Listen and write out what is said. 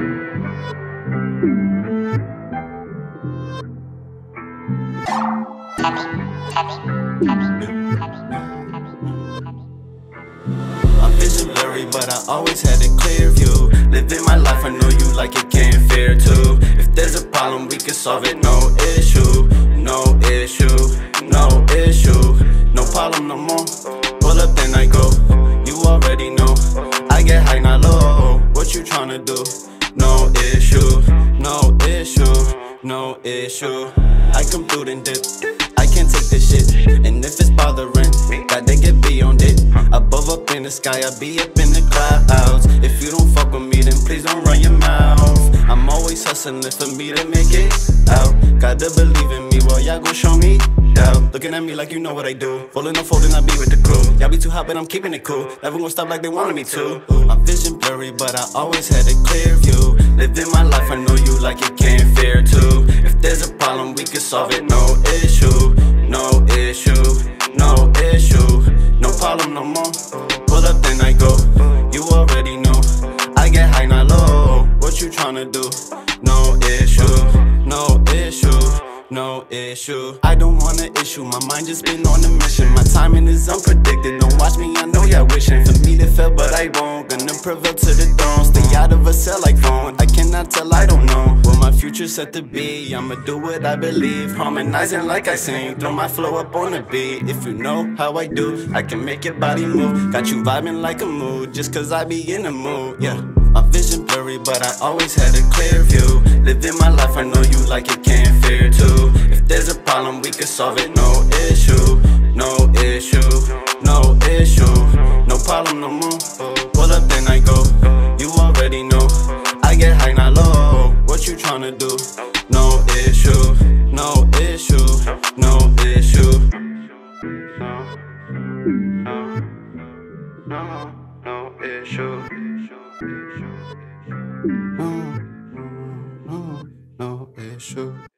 My vision blurry, but I always had a clear view. Living my life, I know you like it, can't fear too. If there's a problem, we can solve it, no issue, no issue, no issue, no problem no more. Pull up, then I go. You already know. I get high, not low. What you tryna do? No issue. I come through then dip. I can't take this shit, and if it's bothering, gotta get beyond it. Above up in the sky, I be up in the clouds. If you don't fuck with me, then please don't run your mouth. I'm always hustling for me to make it out. Gotta believe in me, well, y'all gon' show me Looking at me like you know what I do. Rolling or folding, I be with the crew. Y'all be too hot, but I'm keeping it cool. Never gonna stop like they wanted me to. My vision blurry, but I always had a clear view. Living my life, I know you like it, can't fear too. If there's a problem, no issue. I don't want an issue. My mind just been on a mission. My timing is unpredicted. Don't watch me, I know y'all wishing for me to fail, but I won't. Gonna prevail to the throne. Stay out of a cell like phone. I cannot tell, I don't know what my future's set to be. I'ma do what I believe, harmonizing like I sing. Throw my flow up on the beat. If you know how I do, I can make your body move. Got you vibing like a mood, just cause I be in the mood. Yeah. My vision blurry, but I always had a clear view. Living my life, I know you like it, can't fear can solve it, no issue, no issue, no issue, no problem no more. Pull up, then I go. You already know. I get high, not low. What you tryna do? No issue, no issue, no issue. No, no issue. No, no, no issue.